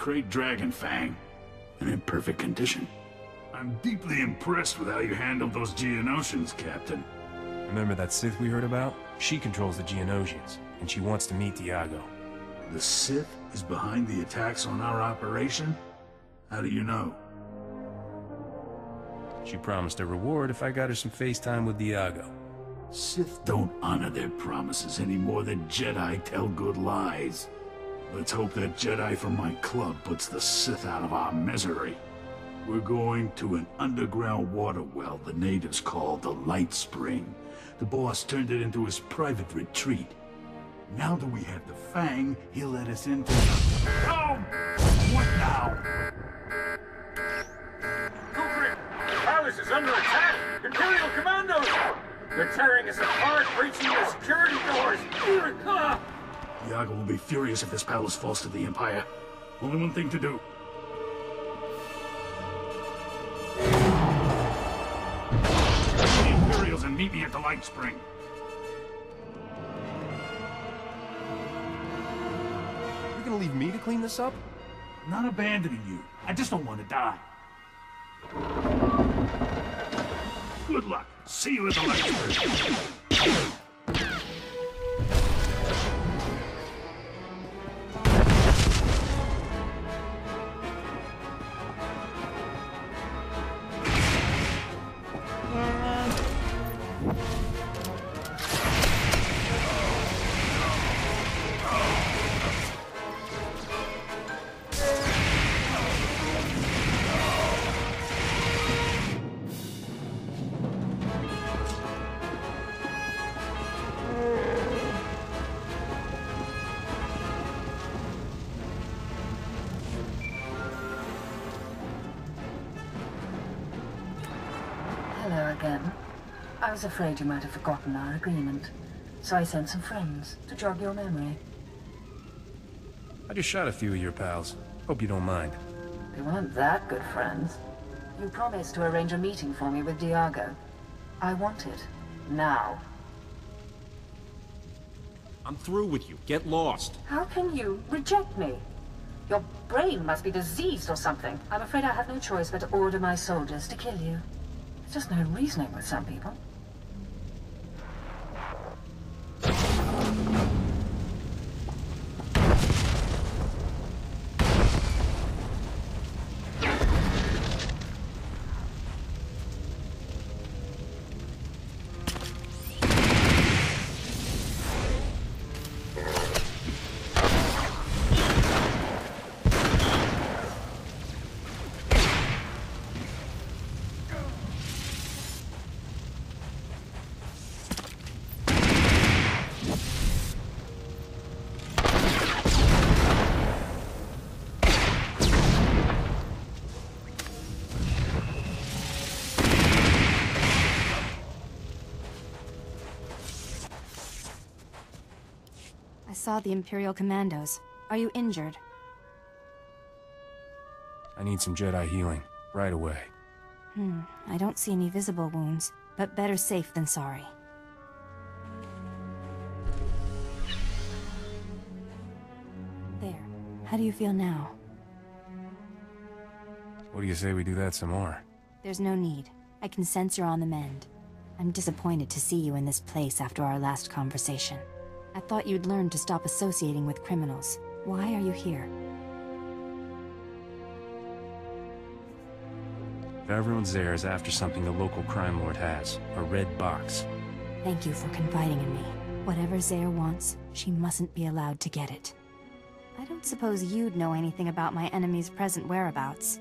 Ah, the Great Dragon Fang. And in perfect condition. I'm deeply impressed with how you handled those Geonosians, Captain. Remember that Sith we heard about? She controls the Geonosians, and she wants to meet Diago. The Sith is behind the attacks on our operation? How do you know? She promised a reward if I got her some FaceTime with Diago. Sith don't honor their promises any more than Jedi tell good lies. Let's hope that Jedi from my club puts the Sith out of our misery. We're going to an underground water well the natives call the Light Spring. The boss turned it into his private retreat. Now that we have the Fang, he'll let us into... Oh! What now? Kukri, the palace is under attack! Imperial commandos! They're tearing us apart, breaching the security doors! Diago will be furious if this palace falls to the Empire. Only one thing to do. The Imperials and meet me at the Light Spring. You're gonna leave me to clean this up? I'm not abandoning you. I just don't want to die. Good luck. See you at the Light Spring. Was afraid you might have forgotten our agreement, so I sent some friends to jog your memory. I just shot a few of your pals. Hope you don't mind. We weren't that good friends. You promised to arrange a meeting for me with Diago. I want it. Now. I'm through with you. Get lost. How can you reject me? Your brain must be diseased or something. I'm afraid I have no choice but to order my soldiers to kill you. There's just no reasoning with some people. Saw the Imperial Commandos. Are you injured? I need some Jedi healing. Right away. Hmm, I don't see any visible wounds, but better safe than sorry. There. How do you feel now? What do you say we do that some more? There's no need. I can sense you're on the mend. I'm disappointed to see you in this place after our last conversation. I thought you'd learned to stop associating with criminals. Why are you here? Everyone's there is after something the local crime lord has. A red box. Thank you for confiding in me. Whatever Zaire wants, she mustn't be allowed to get it. I don't suppose you'd know anything about my enemy's present whereabouts.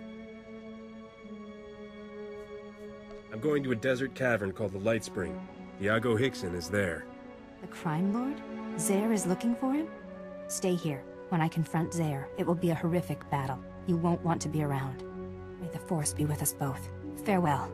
I'm going to a desert cavern called the Light Spring. Diago Hickson is there. The crime lord? Zaire is looking for him? Stay here. When I confront Zaire, it will be a horrific battle. You won't want to be around. May the Force be with us both. Farewell.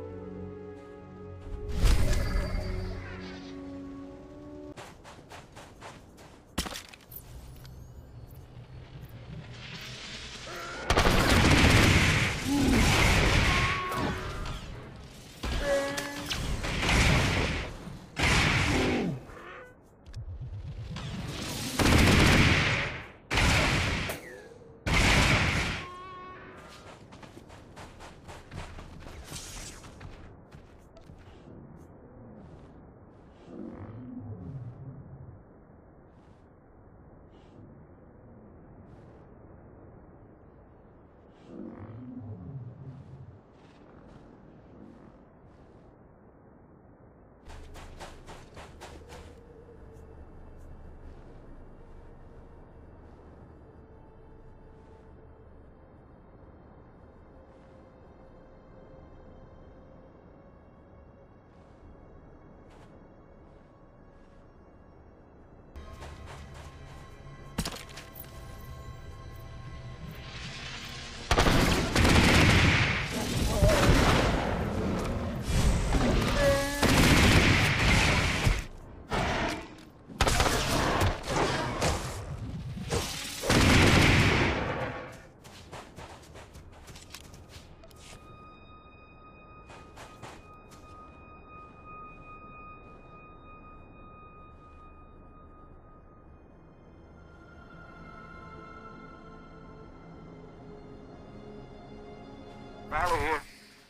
Valor here.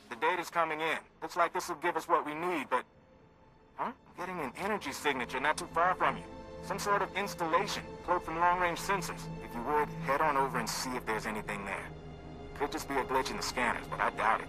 The data's coming in. Looks like this will give us what we need, but... Huh? Getting an energy signature not too far from you. Some sort of installation, cloaked from long-range sensors. If you would, head on over and see if there's anything there. Could just be a glitch in the scanners, but I doubt it.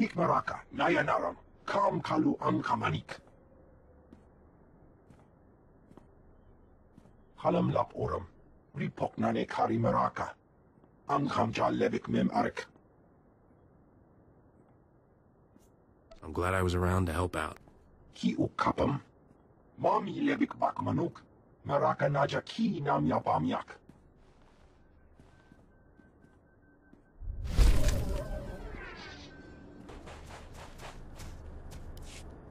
Inik Maraka, Nayanaram, Kam Kalu Amkamanik. Halam Lap Oram, Ripok Nane Kari Maraka, Amkam Jal Levik Mem Arik. I'm glad I was around to help out. Ki Ukapam, Mami Levik Bakmanuk, Maraka Naja Ki Nam Yapamyak.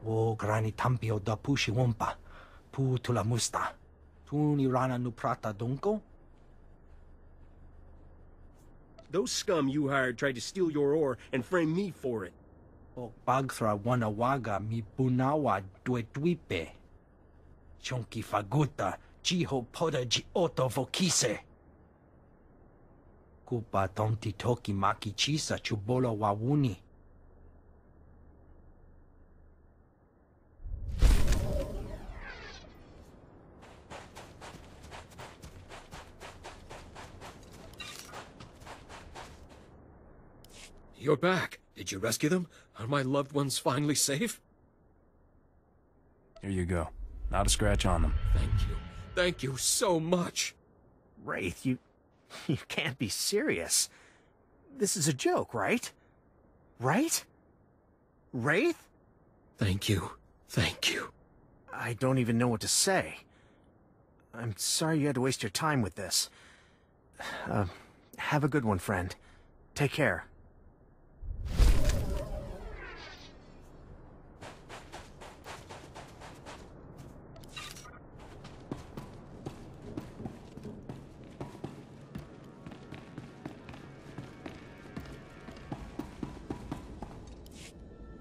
O grani tampio da pushi wompa, pu tula musta. Tuni rana nu prata donko? Those scum you hired tried to steal your ore and frame me for it. O bagthra wanawaga mi bunawa duetwipe. Chonki faguta, jiho poda ji oto vokise. Kupa tonti toki maki chisa chubolo wawuni. You're back. Did you rescue them? Are my loved ones finally safe? Here you go. Not a scratch on them. Thank you. Thank you so much. Wraith, you... you can't be serious. This is a joke, right? Right? Wraith? Thank you. Thank you. I don't even know what to say. I'm sorry you had to waste your time with this. Uh, have a good one, friend. Take care.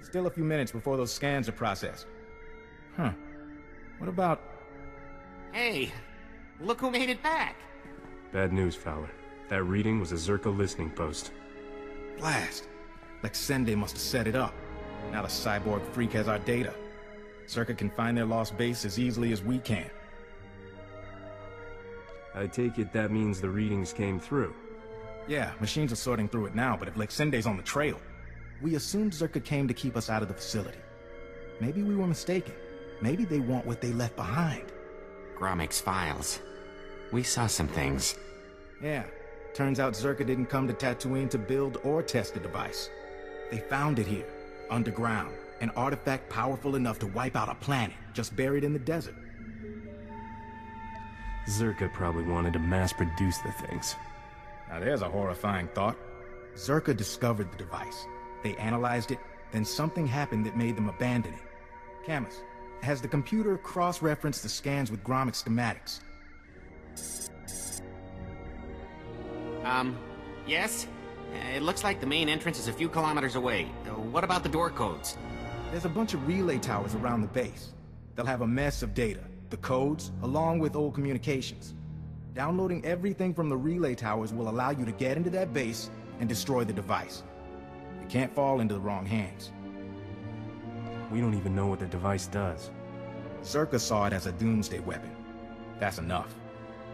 Still a few minutes before those scans are processed. Huh. What about... Hey, look who made it back. Bad news, Fowler. That reading was a Czerka listening post. Blast. Lexende must have set it up. Now the cyborg freak has our data. Czerka can find their lost base as easily as we can. I take it that means the readings came through. Yeah, machines are sorting through it now, but if Lexende's on the trail, we assumed Czerka came to keep us out of the facility. Maybe we were mistaken. Maybe they want what they left behind. Gromik's files. We saw some things. Yeah. Turns out Czerka didn't come to Tatooine to build or test the device. They found it here, underground. An artifact powerful enough to wipe out a planet, just buried in the desert. Czerka probably wanted to mass-produce the things. Now there's a horrifying thought. Czerka discovered the device. They analyzed it, then something happened that made them abandon it. Camus, has the computer cross-referenced the scans with Gromik schematics? Um, yes? It looks like the main entrance is a few kilometers away. Uh, what about the door codes? There's a bunch of relay towers around the base. They'll have a mess of data, the codes, along with old communications. Downloading everything from the relay towers will allow you to get into that base and destroy the device. It can't fall into the wrong hands. We don't even know what the device does. Czerka saw it as a doomsday weapon. That's enough.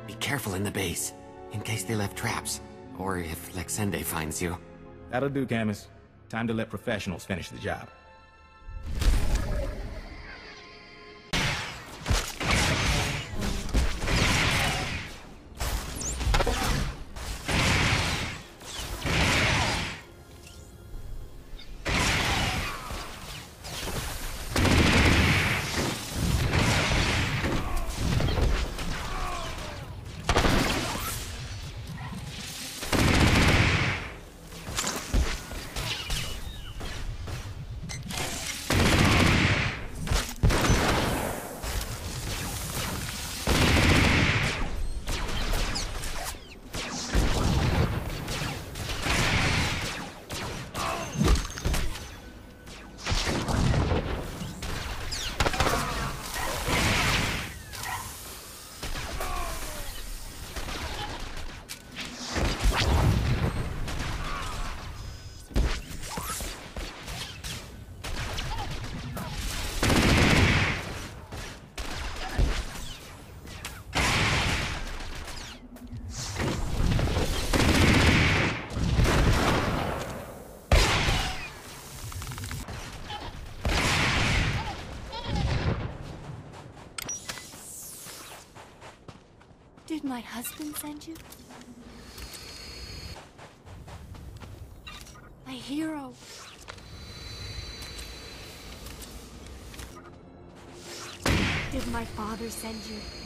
Be careful in the base, in case they left traps. Or if Lexende finds you. That'll do, Camus. Time to let professionals finish the job. My husband send you? My hero. Did my father send you?